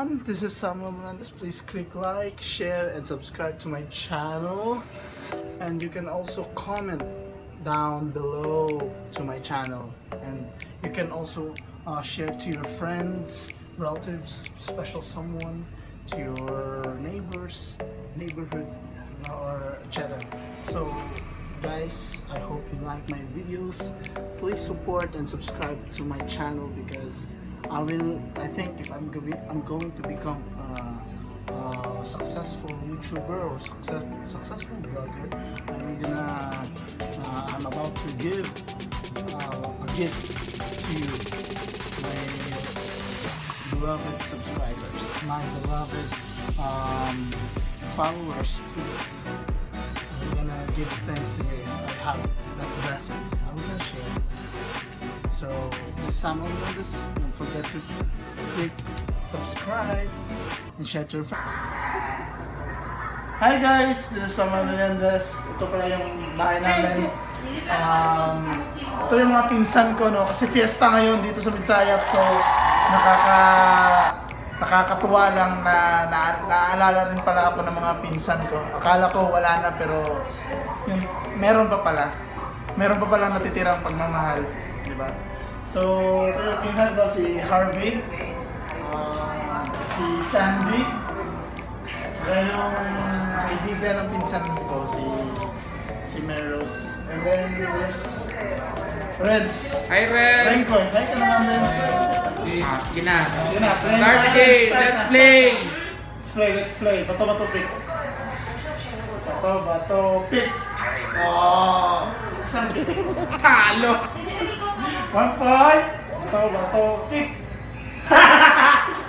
everyone, this is Samuel Menendez. Please click like, share, and subscribe to my channel. And you can also comment down below to my channel. And you can also uh, share to your friends, relatives, special someone, to your neighbors, neighborhood, or etc. So guys, I hope you like my videos. Please support and subscribe to my channel because I will. I think if I'm going, I'm going to become a, a successful YouTuber or success, successful vlogger. I'm gonna. Uh, I'm about to give uh, a gift to you, my beloved subscribers, my beloved um, followers. Please, I'm gonna give thanks to you. I have that blessings. I'm gonna share. So, Samuel Mendes. Don't forget to click subscribe and share to your friends. Hi guys, this is Samuel Menendez. Ito pala yung bahay namin. Um, ito yung mga pinsan ko, no? Kasi fiesta ngayon dito sa Midsayap. So, nakaka nakakatuwa lang na, na naaalala rin pala ako ng mga pinsan ko. Akala ko wala na pero yun, meron pa pala. Meron pa pala natitirang pagmamahal, di ba? So, pinsan ko si Harvey, uh, si Sandy, at saka yung kaibigan ng pinsan ko si si Meros. And then there's Reds. Hi, Red! Renkoy. Hi ka naman, Reds. Ah, sige na. Yun na, friends. Start the game! Let's play! Let's play, let's play. Bato, bato, pick. Bato, bato, pick. Oh, isang Talo! One Bato, bato, kick.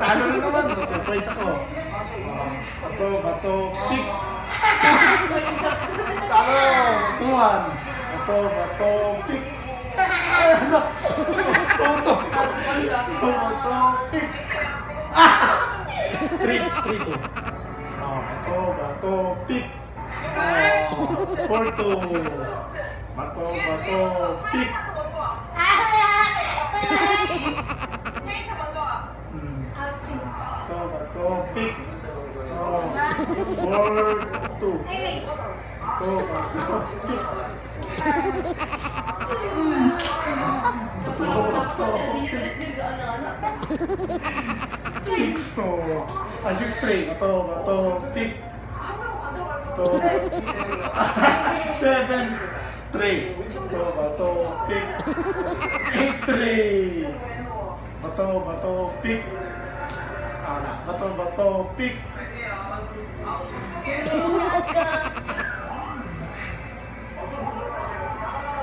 Talo na naman. Bato points ako. Bato, bato, kick. tahu tuan Bato, bato, kick. Ano? Toto. Toto. Ah! Trick, trick. Bato, bato, kick. Porto. Oh, bato, bato, kick. Pick. Oh, bato, pick. Six, two. Ah, six, three. Bato, bato, pick. Bato, three. Bato, bato, pick. Eight, three. Bato, bato, pick. Wala. Bato, bato, pick.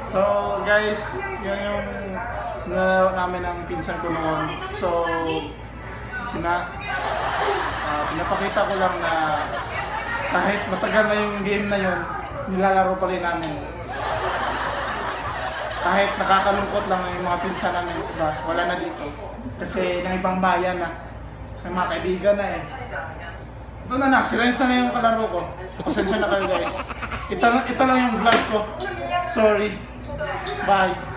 So, guys, yan yung nalaro namin ng pinsan ko noon. So, pina, ah, pinapakita ko lang na kahit matagal na yung game na yun, nilalaro pa rin namin. Kahit nakakalungkot lang yung mga pinsan namin, diba? wala na dito. Kasi ng ibang bayan na, may mga kaibigan na eh. Ito na nak, si Renz na yung kalaro ko. Pasensya na kayo guys. Ito, ito lang yung vlog ko. Sorry. Bye.